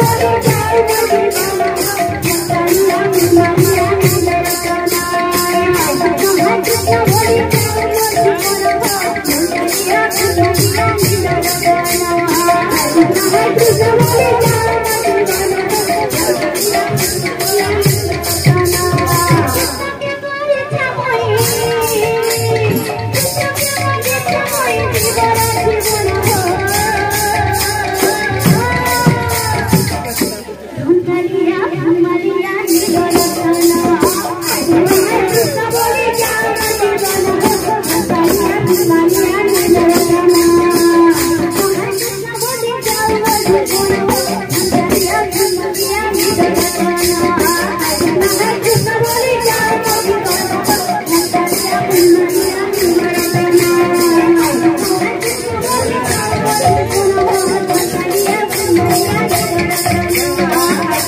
never, never, never, never.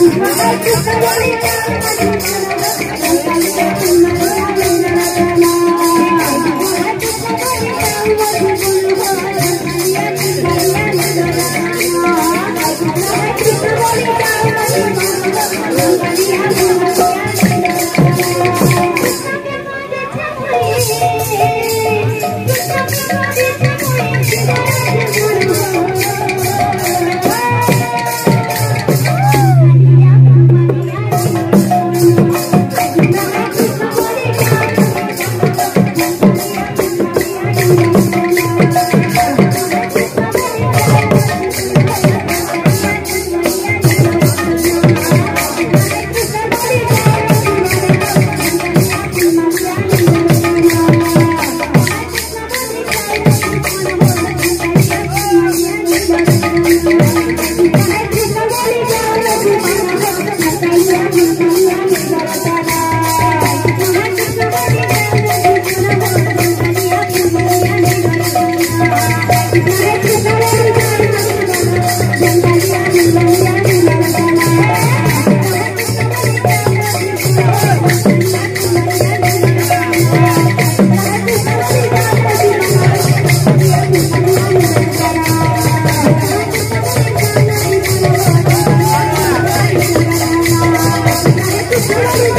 Thank Thank you. Thank you.